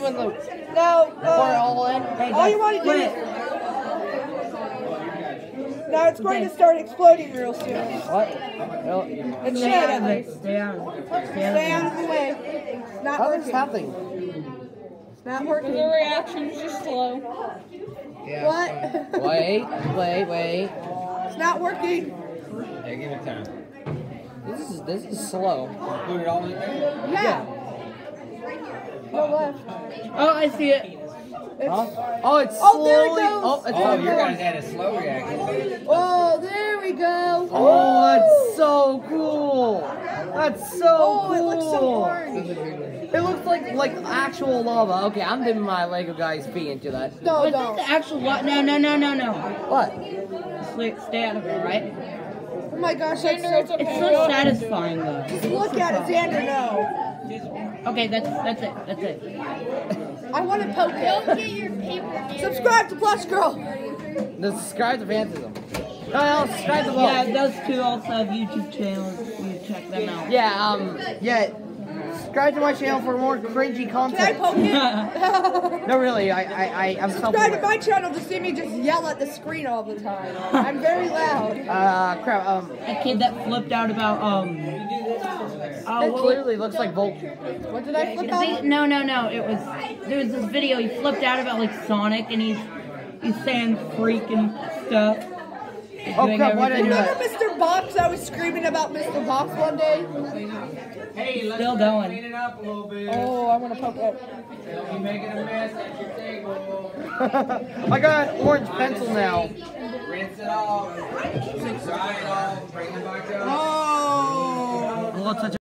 done with the No, pour uh, all in. all you want to do is. Now it's going to start exploding real soon. What? It should Stay out at of it. least. Stay out of. Stay Stay out out of of the way. It's not Nothing's working. happening. It's not The working. reaction's just slow. What? Wait, wait, wait. It's not working. Hey, give it time. This is this is slow. Put it all in there. Yeah. Go left. Oh, I see it. Huh? Oh, it's Oh, there it goes. Oh, it's Oh, on you there. guys had a slow reaction. Oh, there we go. Oh, that's so cool. That's so Oh, cool. it looks so orange. It looks like like actual lava. Okay, I'm dipping my Lego guy's feet into that. No, I think don't. the actual what? No, no, no, no, no. What? Stay, stay out of it, right? Oh my gosh, that's Xander, so it's It's so satisfying though. Just look at it, Xander. No. Okay, that's that's it. That's it. I want to poke Don't get your paper. Subscribe to Plush Girl. The subscribe to Phantasm. No, no, subscribe to both. Yeah, those two also have YouTube channels. You check them out. Yeah, um, yeah. Subscribe to my channel for more cringy content. Can I content. poke it? No, really, I, I, I I'm Subscribe to my channel to see me just yell at the screen all the time. I'm very loud. Uh, crap. Um, That kid that flipped out about um. Oh, it what- clearly looks like Volk. What did I flip I think, out? no, no, no. It was there was this video. He flipped out about like Sonic, and he's he's saying freak and stuff. Oh Doing crap! Why did I do Remember that? Mr. Box? I was screaming about Mr. Box one day. Hey, let's Still try to going. clean it up a little bit. Oh, I want to poke it. You're making a mess at your table. I got an orange pencil now. Rinse it off. Dry it off. Bring it back up. Oh. Well, let's touch